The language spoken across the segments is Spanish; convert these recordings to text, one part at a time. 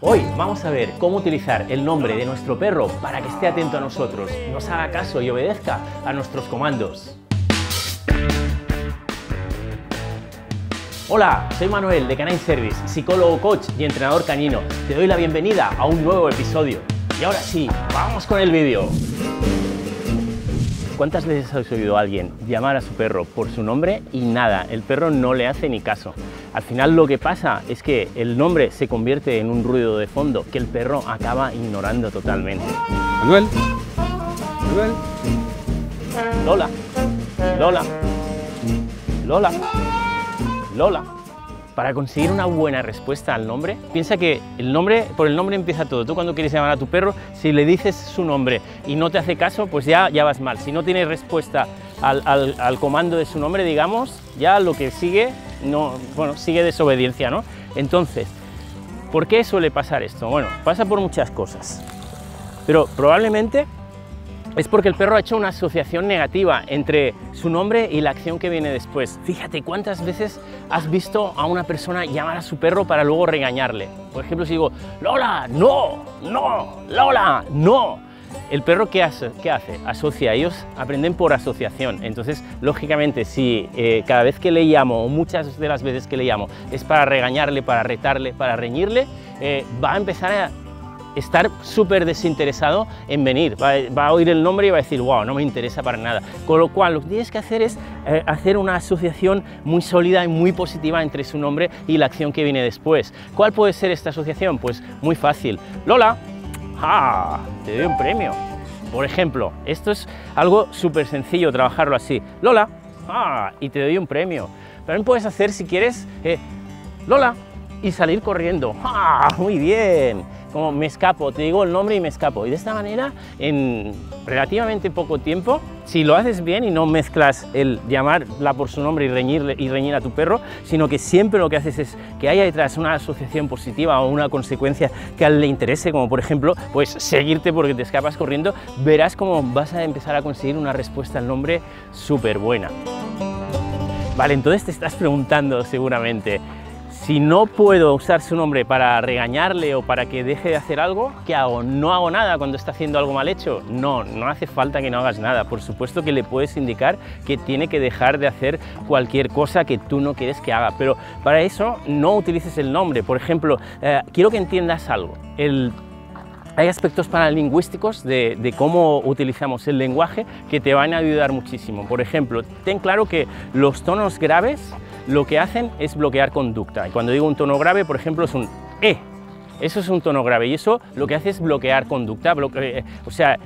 Hoy vamos a ver cómo utilizar el nombre de nuestro perro para que esté atento a nosotros, nos haga caso y obedezca a nuestros comandos. Hola, soy Manuel de Canine Service, psicólogo, coach y entrenador canino. Te doy la bienvenida a un nuevo episodio. Y ahora sí, vamos con el vídeo. ¿Cuántas veces has oído a alguien llamar a su perro por su nombre y nada, el perro no le hace ni caso? Al final lo que pasa es que el nombre se convierte en un ruido de fondo que el perro acaba ignorando totalmente. Manuel. Manuel. Lola. Lola. Lola. Lola. Para conseguir una buena respuesta al nombre, piensa que el nombre, por el nombre empieza todo. Tú cuando quieres llamar a tu perro, si le dices su nombre y no te hace caso, pues ya, ya vas mal. Si no tienes respuesta al, al comando de su nombre, digamos, ya lo que sigue, no, bueno, sigue desobediencia, ¿no? Entonces, ¿por qué suele pasar esto? Bueno, pasa por muchas cosas, pero probablemente es porque el perro ha hecho una asociación negativa entre su nombre y la acción que viene después. Fíjate cuántas veces has visto a una persona llamar a su perro para luego regañarle. Por ejemplo, si digo, Lola, no, no, Lola, no. El perro, ¿qué hace? Asocia, ellos aprenden por asociación. Entonces, lógicamente, si eh, cada vez que le llamo, o muchas de las veces que le llamo, es para regañarle, para retarle, para reñirle, eh, va a empezar a estar súper desinteresado en venir. Va, a oír el nombre y va a decir, wow, no me interesa para nada. Con lo cual, lo que tienes que hacer es eh, hacer una asociación muy sólida y muy positiva entre su nombre y la acción que viene después. ¿Cuál puede ser esta asociación? Pues muy fácil. Lola, ¡ah! Te doy un premio. Por ejemplo, esto es algo súper sencillo trabajarlo así. Lola, ¡ah! Y te doy un premio. También puedes hacer, si quieres, eh, Lola, y salir corriendo. ¡Ah! Muy bien como me escapo, te digo el nombre y me escapo. Y de esta manera, en relativamente poco tiempo, si lo haces bien y no mezclas el llamarla por su nombre y, reñirle, y reñir a tu perro, sino que siempre lo que haces es que haya detrás una asociación positiva o una consecuencia que a él le interese, como por ejemplo, pues seguirte porque te escapas corriendo, verás cómo vas a empezar a conseguir una respuesta al nombre súper buena. Vale, entonces te estás preguntando seguramente, si no puedo usar su nombre para regañarle o para que deje de hacer algo, ¿qué hago? ¿No hago nada cuando está haciendo algo mal hecho? No, no hace falta que no hagas nada. Por supuesto que le puedes indicar que tiene que dejar de hacer cualquier cosa que tú no quieres que haga, pero para eso no utilices el nombre. Por ejemplo, eh, quiero que entiendas algo. Hay aspectos paralingüísticos de, de, cómo utilizamos el lenguaje que te van a ayudar muchísimo. Por ejemplo, ten claro que los tonos graves lo que hacen es bloquear conducta. Y cuando digo un tono grave, por ejemplo, es un E. Eso es un tono grave y eso lo que hace es bloquear conducta. Eh, o sea,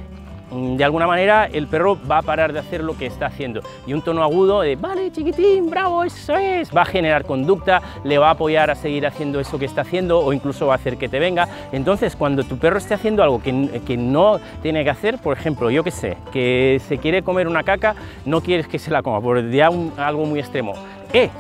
de alguna manera el perro va a parar de hacer lo que está haciendo. Y un tono agudo de, vale, chiquitín, bravo, eso es, va a generar conducta, le va a apoyar a seguir haciendo eso que está haciendo o incluso va a hacer que te venga. Entonces, cuando tu perro esté haciendo algo que, que no tiene que hacer, por ejemplo, yo que sé, que se quiere comer una caca, no quieres que se la coma, por ya algo muy extremo. ¡Eh!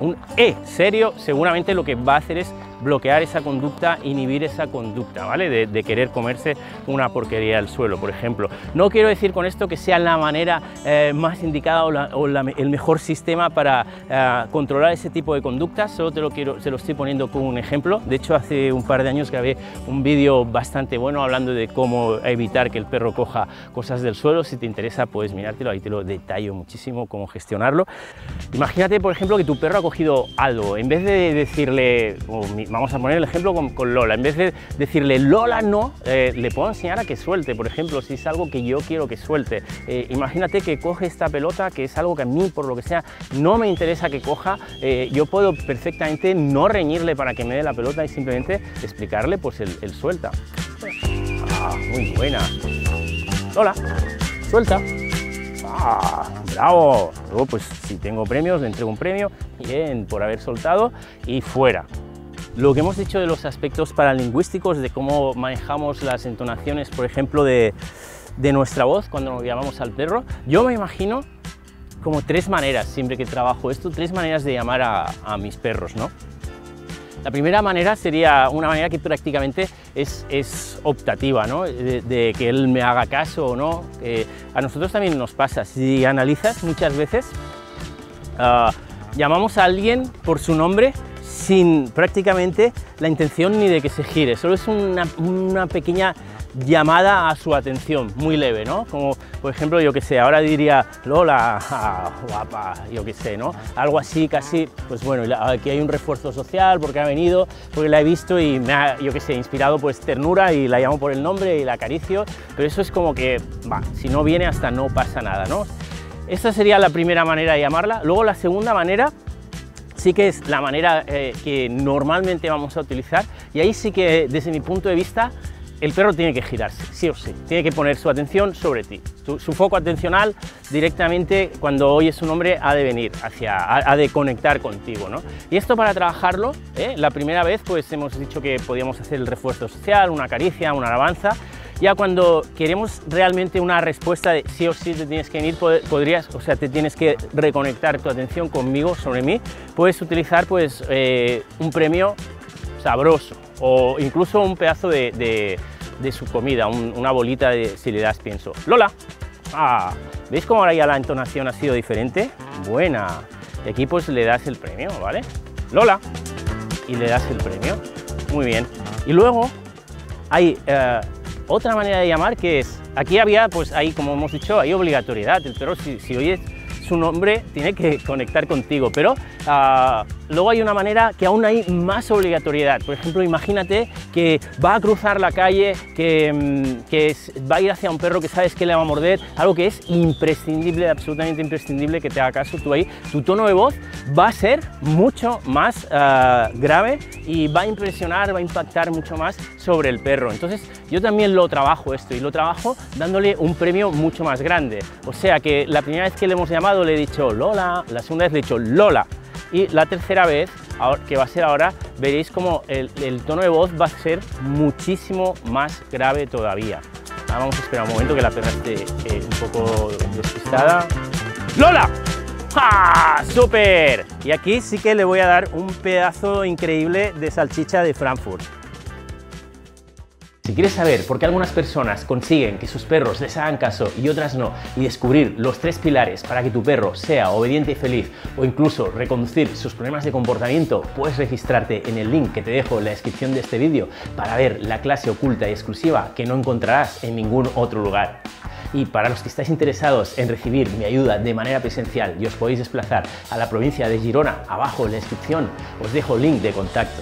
Un E serio seguramente lo que va a hacer es bloquear esa conducta, inhibir esa conducta, ¿vale? De, querer comerse una porquería al suelo, por ejemplo. No quiero decir con esto que sea la manera eh, más indicada o, el mejor sistema para eh, controlar ese tipo de conductas, solo te lo, quiero, se lo estoy poniendo como un ejemplo. De hecho, hace un par de años grabé un vídeo bastante bueno hablando de cómo evitar que el perro coja cosas del suelo. Si te interesa, puedes mirártelo, ahí te lo detallo muchísimo cómo gestionarlo. Imagínate, por ejemplo, que tu perro cogido algo. En vez de decirle, vamos a poner el ejemplo con, Lola, en vez de decirle Lola no, eh, le puedo enseñar a que suelte, por ejemplo, si es algo que yo quiero que suelte. Eh, imagínate que coge esta pelota, que es algo que a mí, por lo que sea, no me interesa que coja, eh, yo puedo perfectamente no reñirle para que me dé la pelota y simplemente explicarle pues el, suelta. Ah, muy buena. Lola, suelta. ¡Ah! ¡Bravo! Luego, pues si tengo premios, le entrego un premio, por haber soltado y fuera. Lo que hemos dicho de los aspectos paralingüísticos, de cómo manejamos las entonaciones, por ejemplo, de, nuestra voz cuando llamamos al perro, yo me imagino como tres maneras, siempre que trabajo esto, tres maneras de llamar a, mis perros, ¿no? La primera manera sería una manera que prácticamente es, optativa, ¿no? de, que él me haga caso o no. a nosotros también nos pasa, si analizas muchas veces, ah, llamamos a alguien por su nombre sin prácticamente la intención ni de que se gire, solo es una, pequeña llamada a su atención, muy leve, ¿no? Como, por ejemplo, yo que sé, ahora diría, Lola, ah, guapa, yo que sé, ¿no? Algo así, casi, pues bueno, aquí hay un refuerzo social porque ha venido, porque la he visto y me ha, yo que sé, inspirado pues ternura y la llamo por el nombre y la acaricio, pero eso es como que, va, si no viene hasta no pasa nada, ¿no? Esta sería la primera manera de llamarla. Luego la segunda manera sí que es la manera eh, que normalmente vamos a utilizar y ahí sí que desde mi punto de vista el perro tiene que girarse, sí o sí, tiene que poner su atención sobre ti. Su, foco atencional directamente cuando oyes su nombre ha de venir hacia, ha, de conectar contigo, ¿no? Y esto para trabajarlo, ¿eh? la primera vez pues hemos dicho que podíamos hacer el refuerzo social, una caricia, una alabanza, ya cuando queremos realmente una respuesta de sí o sí te tienes que venir, podrías, o sea, te tienes que reconectar tu atención conmigo, sobre mí, puedes utilizar pues eh, un premio sabroso o incluso un pedazo de su comida, una bolita de, si le das pienso. Lola, ah, ¿veis cómo ahora ya la entonación ha sido diferente? Buena. Y aquí pues le das el premio, ¿vale? Lola, y le das el premio. Muy bien. Y luego hay eh, otra manera de llamar que es, aquí había, pues ahí como hemos dicho, hay obligatoriedad. El perro si, si oyes su nombre tiene que conectar contigo, pero uh, luego hay una manera que aún hay más obligatoriedad. Por ejemplo, imagínate que va a cruzar la calle, que, mm, va a ir hacia un perro que sabes que le va a morder, algo que es imprescindible, absolutamente imprescindible que te haga caso tú ahí. Tu tono de voz va a ser mucho más uh, grave y va a impresionar, va a impactar mucho más sobre el perro. Entonces, yo también lo trabajo esto y lo trabajo dándole un premio mucho más grande. O sea que la primera vez que le hemos llamado le he dicho Lola, la segunda vez le he dicho Lola y la tercera vez, que va a ser ahora, veréis como el, tono de voz va a ser muchísimo más grave todavía. vamos a esperar un momento que la perra esté eh, un poco despistada. ¡Lola! ¡Ja! ¡Súper! Y aquí sí que le voy a dar un pedazo increíble de salchicha de Frankfurt. Si quieres saber por qué algunas personas consiguen que sus perros les hagan caso y otras no, y descubrir los tres pilares para que tu perro sea obediente y feliz, o incluso reconducir sus problemas de comportamiento, puedes registrarte en el link que te dejo en la descripción de este vídeo para ver la clase oculta y exclusiva que no encontrarás en ningún otro lugar. Y para los que estáis interesados en recibir mi ayuda de manera presencial y os podéis desplazar a la provincia de Girona, abajo en la descripción os dejo el link de contacto.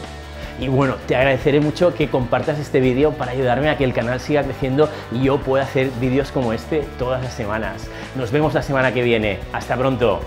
Y bueno, te agradeceré mucho que compartas este vídeo para ayudarme a que el canal siga creciendo y yo pueda hacer vídeos como este todas las semanas. Nos vemos la semana que viene. Hasta pronto.